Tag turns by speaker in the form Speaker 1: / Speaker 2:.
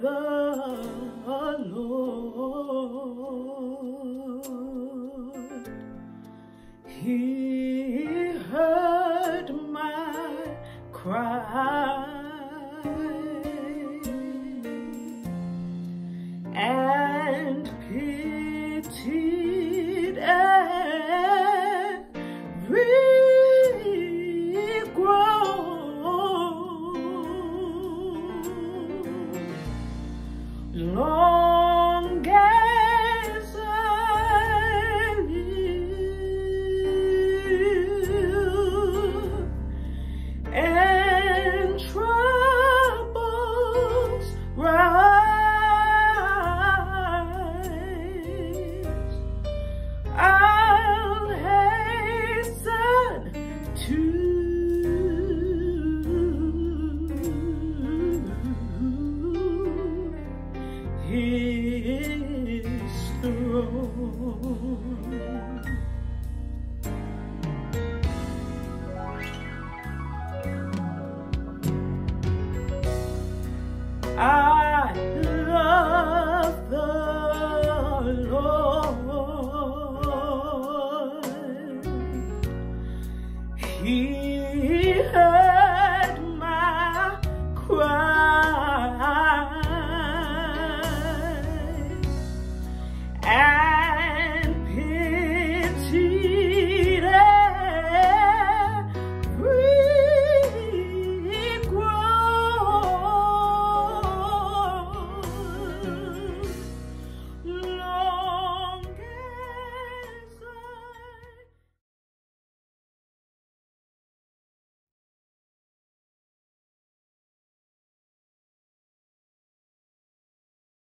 Speaker 1: The Lord. He heard my cry. Lord. I love the Lord. He